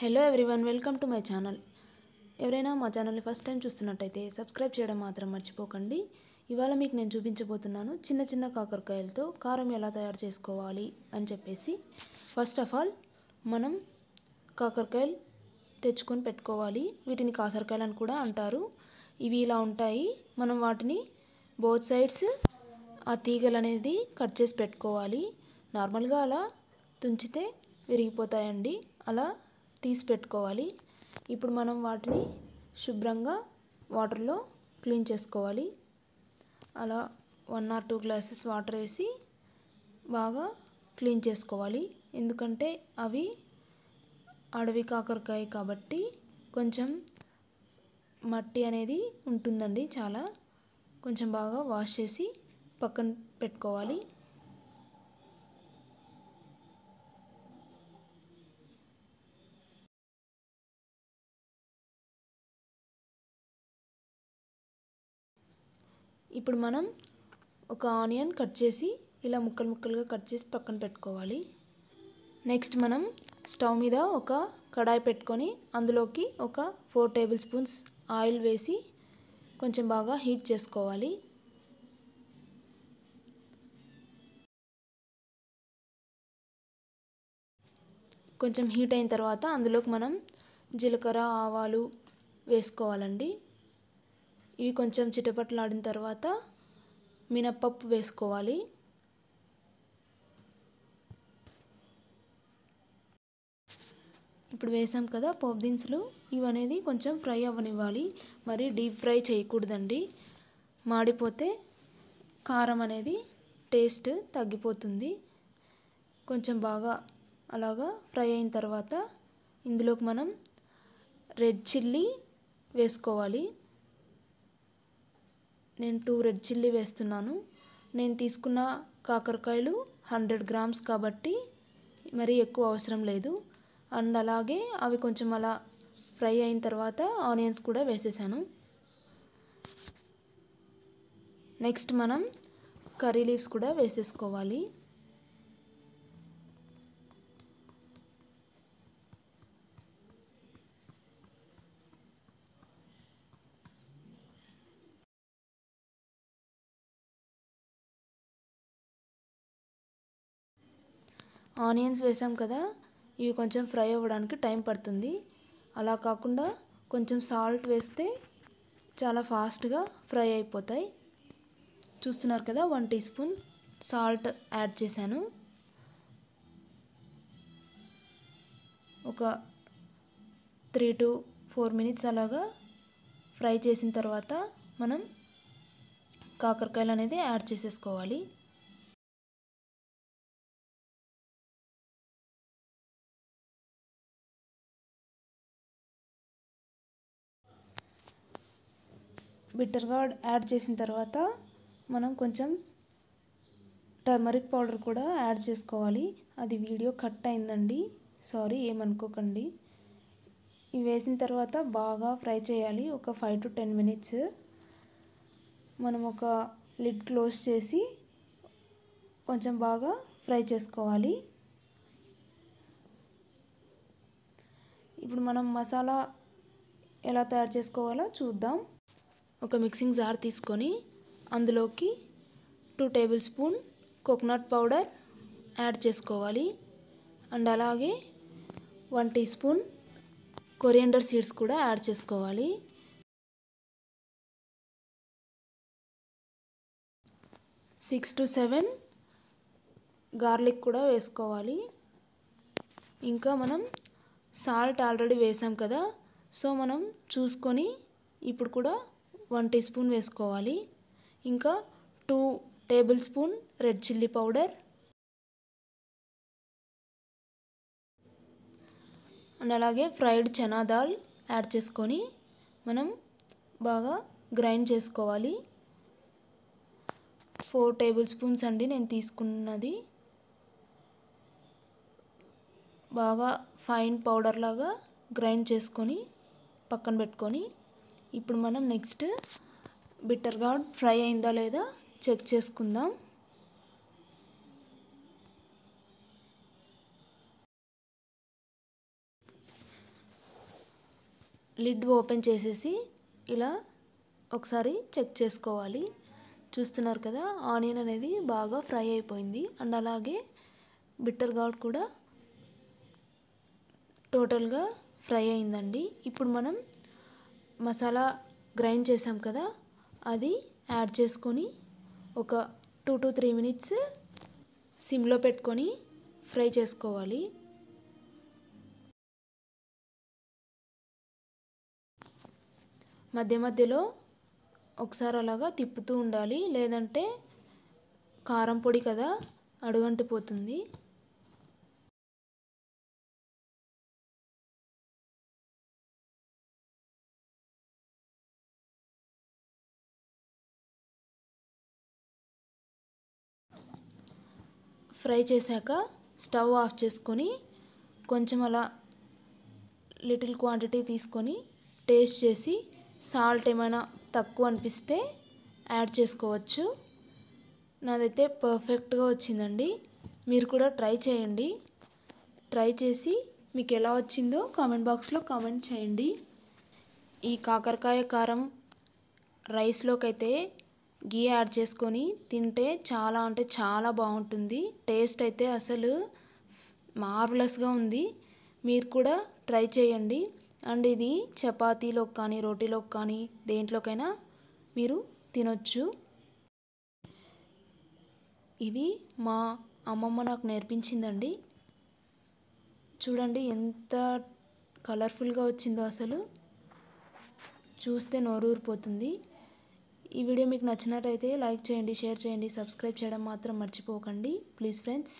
Hello everyone welcome to my channel. ఎవరైనా మా ఛానల్ని ఫస్ట్ టైం చూస్తున్నట్టయితే సబ్స్క్రైబ్ చేయడం మాత్రం మర్చిపోకండి. ఇవాళ మీకు నేను చూపించబోతున్నాను చిన్న చిన్న కాకరకాయలతో కారం ఎలా తయారు చేసుకోవాలి అని చెప్పేసి. ఫస్ట్ ఆఫ్ ఆల్ మనం కాకరకాయలు తెచ్చుకొని పెట్టుకోవాలి. వీటిని కాసరకాయలు అని కూడా అంటారు. ఇవి ఇలా ఉంటాయి. మనం వాటిని బోత్ సైడ్స్ ఆ తీగలు అనేది కట్ చేసి పెట్టుకోవాలి. నార్మల్గా అలా తుంచితే విరిగిపోతాయండి. అలా తీసి పెట్టుకోవాలి ఇప్పుడు మనం వాటిని శుభ్రంగా వాటర్లో క్లీన్ చేసుకోవాలి. అలా one or two glasses water వేసి బాగా క్లీన్ చేసుకోవాలి. ఎందుకంటే అవి అడవి కాకరకాయ కాబట్టి కొంచెం మట్టి అనేది ఉంటుందండి చాలా. కొంచెం బాగా వాష్ చేసి పక్కన పెట్టుకోవాలి. ఇప్పుడు మనం ఒక ఆనియన్ కట్ చేసి ఇలా ముక్కలు ముక్కలుగా కట్ చేసి పక్కన పెట్టుకోవాలి. నెక్స్ట్ మనం స్టవ్ మీద ఒక కడాయి పెట్టుకొని అందులోకి ఒక ఫోర్ టేబుల్ స్పూన్స్ ఆయిల్ వేసి కొంచెం బాగా హీట్ చేసుకోవాలి. కొంచెం హీట్ అయిన తర్వాత అందులోకి మనం జీలకర్ర ఆవాలు వేసుకోవాలండి. ఇవి కొంచెం చిటపట్లాడిన తర్వాత మినప్పప్పు వేసుకోవాలి. ఇప్పుడు వేసాం కదా పోపు దినుసులు. ఇవనేది కొంచెం ఫ్రై అవ్వనివ్వాలి. మరి డీప్ ఫ్రై చేయకూడదండి. మాడిపోతే కారం అనేది టేస్ట్ తగ్గిపోతుంది. కొంచెం బాగా అలాగా ఫ్రై అయిన తర్వాత ఇందులోకి మనం రెడ్ చిల్లీ వేసుకోవాలి. నేను టూ రెడ్ చిల్లీ వేస్తున్నాను. నేను తీసుకున్న కాకరకాయలు హండ్రెడ్ గ్రామ్స్ కాబట్టి మరీ ఎక్కువ అవసరం లేదు. అండ్ అలాగే అవి కొంచెం అలా ఫ్రై అయిన తర్వాత ఆనియన్స్ కూడా వేసేసాను. నెక్స్ట్ మనం కర్రీ లీవ్స్ కూడా వేసేసుకోవాలి. ఆనియన్స్ వేసాం కదా ఇవి కొంచెం ఫ్రై అవ్వడానికి టైం పడుతుంది. అలా కాకుండా కొంచెం సాల్ట్ వేస్తే చాలా ఫాస్ట్గా ఫ్రై అయిపోతాయి. చూస్తున్నారు కదా one teaspoon salt add చేశాను. ఒక త్రీ టు ఫోర్ మినిట్స్ అలాగా ఫ్రై చేసిన తర్వాత మనం కాకరకాయలు అనేది యాడ్ చేసేసుకోవాలి. బిట్టర్ గార్డ్ యాడ్ చేసిన తర్వాత మనం కొంచెం టర్మరిక్ పౌడర్ కూడా యాడ్ చేసుకోవాలి. అది వీడియో కట్ అయిందండి. సారీ ఏమనుకోకండి. ఇవి వేసిన తర్వాత బాగా ఫ్రై చేయాలి. ఒక ఫైవ్ టు టెన్ మినిట్స్ మనం ఒక లిడ్ క్లోజ్ చేసి కొంచెం బాగా ఫ్రై చేసుకోవాలి. ఇప్పుడు మనం మసాలా ఎలా తయారు చేసుకోవాలో చూద్దాం. ఒక మిక్సింగ్ జార్ తీసుకొని అందులోకి two tablespoon coconut powder add చేసుకోవాలి. అండ్ అలాగే one teaspoon coriander seeds కూడా యాడ్ చేసుకోవాలి. సిక్స్ టు సెవెన్ గార్లిక్ కూడా వేసుకోవాలి. ఇంకా మనం సాల్ట్ ఆల్రెడీ వేసాం కదా సో మనం చూసుకొని ఇప్పుడు కూడా వన్ టీ స్పూన్ వేసుకోవాలి. ఇంకా two tablespoon red chilli powder. And అలాగే ఫ్రైడ్ చనా దాల్ యాడ్ చేసుకొని మనం బాగా గ్రైండ్ చేసుకోవాలి. ఫోర్ టేబుల్ స్పూన్స్ అండి నేను తీసుకున్నది. బాగా ఫైన్ పౌడర్ లాగా గ్రైండ్ చేసుకొని పక్కన పెట్టుకొని ఇప్పుడు మనం నెక్స్ట్ బిట్టర్ గార్డ్ ఫ్రై అయిందా లేదా చెక్ చేసుకుందాం. లిడ్ ఓపెన్ చేసేసి ఇలా ఒకసారి చెక్ చేసుకోవాలి. చూస్తున్నారు కదా ఆనియన్ అనేది బాగా ఫ్రై అయిపోయింది. అండ్ అలాగే బిట్టర్ గార్డ్ కూడా టోటల్గా ఫ్రై అయిందండి. ఇప్పుడు మనం మసాలా గ్రైండ్ చేసాం కదా అది యాడ్ చేసుకొని ఒక టూ టు త్రీ మినిట్స్ సిమ్లో పెట్టుకొని ఫ్రై చేసుకోవాలి. మధ్య మధ్యలో ఒకసారి అలాగా తిప్పుతూ ఉండాలి లేదంటే కారం పొడి కదా అడుగంటిపోతుంది. ఫ్రై చేశాక స్టవ్ ఆఫ్ చేసుకొని కొంచెం అలా లిటిల్ క్వాంటిటీ తీసుకొని టేస్ట్ చేసి సాల్ట్ ఏమైనా తక్కువ అనిపిస్తే యాడ్ చేసుకోవచ్చు. నాదైతే పర్ఫెక్ట్గా వచ్చిందండి. మీరు కూడా ట్రై చేయండి. ట్రై చేసి మీకు ఎలా వచ్చిందో కామెంట్ బాక్స్లో కామెంట్ చేయండి. ఈ కాకరకాయ కారం రైస్లోకి అయితే గీ యాడ్ చేసుకొని తింటే చాలా అంటే చాలా బాగుంటుంది. టేస్ట్ అయితే అసలు మార్వలస్గా ఉంది. మీరు కూడా ట్రై చేయండి. అండ్ ఇది చపాతీలోకి కానీ రోటీలోకి కానీ దేంట్లోకైనా మీరు తినొచ్చు. ఇది మా అమ్మమ్మ నాకు నేర్పించిందండి. చూడండి ఎంత కలర్ఫుల్గా వచ్చిందో అసలు. చూస్తే నోరూరిపోతుంది. ఈ వీడియో మీకు నచ్చినట్టయితే లైక్ చేయండి షేర్ చేయండి సబ్స్క్రైబ్ చేయడం మాత్రం మర్చిపోకండి. Please friends.